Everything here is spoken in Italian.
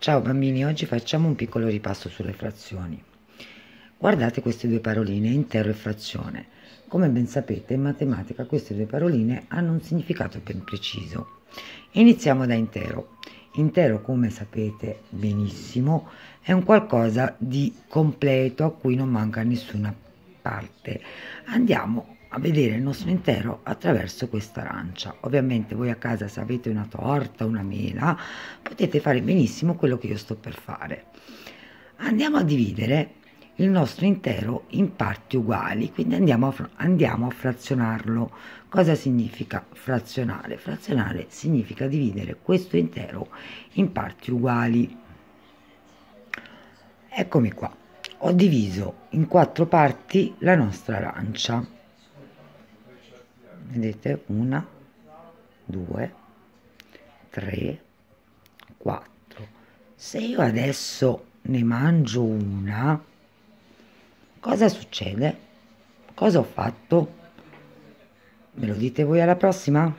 Ciao bambini, oggi facciamo un piccolo ripasso sulle frazioni. Guardate queste due paroline, intero e frazione. Come ben sapete, in matematica queste due paroline hanno un significato ben preciso. Iniziamo da intero. Intero, come sapete benissimo, è un qualcosa di completo a cui non manca nessuna parte. Andiamo a vedere il nostro intero attraverso questa arancia. Ovviamente voi a casa se avete una torta, una mela, potete fare benissimo quello che io sto per fare. Andiamo a dividere il nostro intero in parti uguali, quindi andiamo a, andiamo a frazionarlo. Cosa significa frazionare? Frazionare significa dividere questo intero in parti uguali. Eccomi qua, ho diviso in quattro parti la nostra arancia. Vedete? Una due tre quattro. Se io adesso ne mangio una cosa succede? Cosa ho fatto? Me lo dite voi alla prossima